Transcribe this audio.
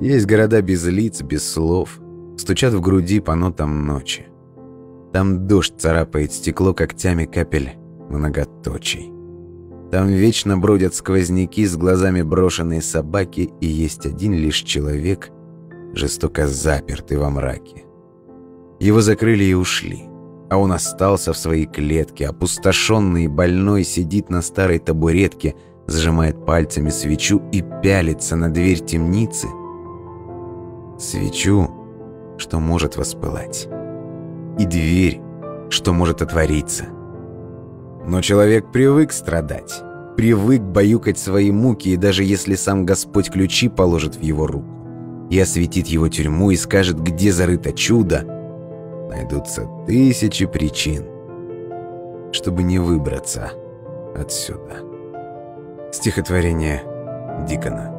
Есть города без лиц, без слов, стучат в груди по нотам ночи. Там дождь царапает стекло когтями капель многоточий. Там вечно бродят сквозняки с глазами брошенные собаки, и есть один лишь человек, жестоко запертый во мраке. Его закрыли и ушли, а он остался в своей клетке, опустошенный и больной, сидит на старой табуретке, сжимает пальцами свечу и пялится на дверь темницы. Свечу, что может воспылать. И дверь, что может отвориться. Но человек привык страдать, привык баюкать свои муки, и даже если сам Господь ключи положит в его руку и осветит его тюрьму и скажет, где зарыто чудо, найдутся тысячи причин, чтобы не выбраться отсюда. Стихотворение Дикона.